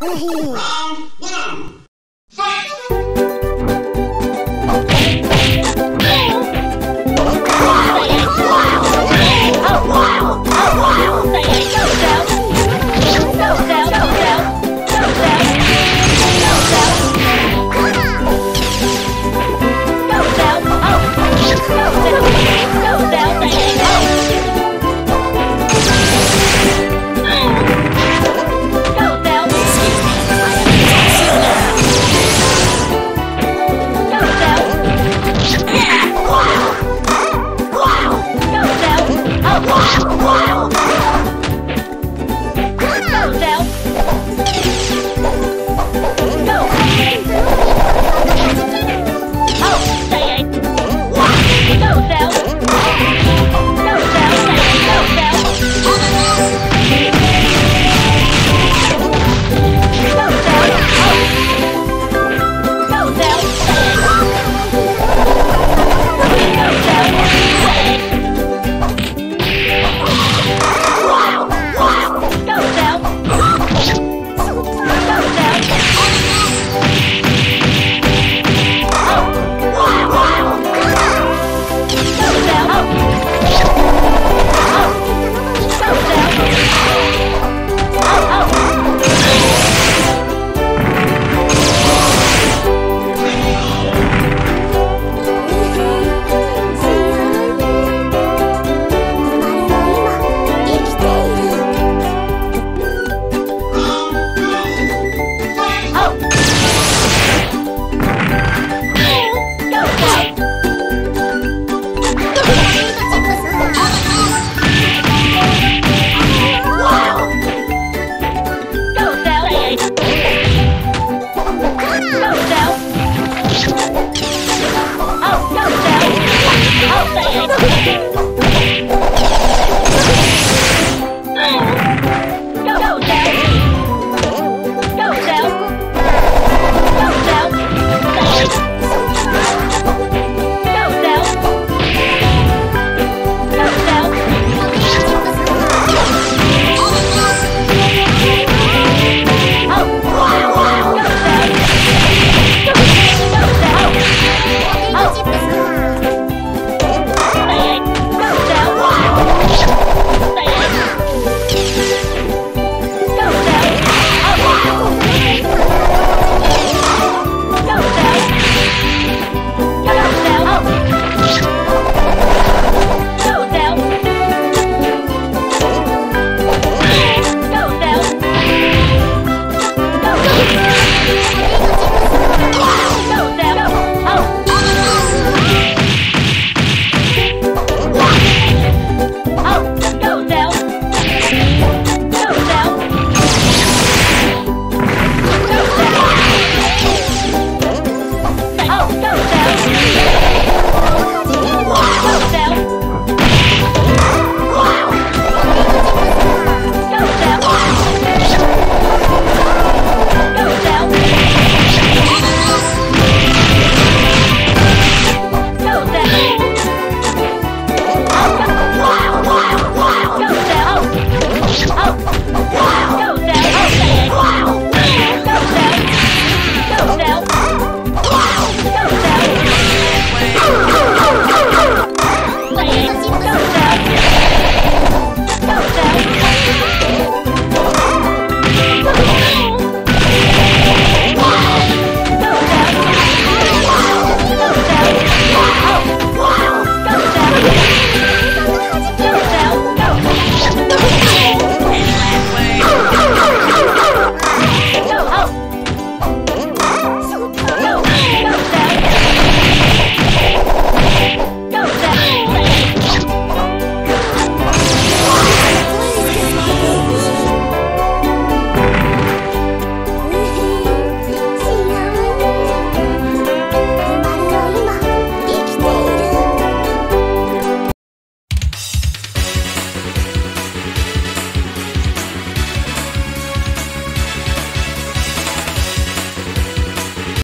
Round one. Fight! Música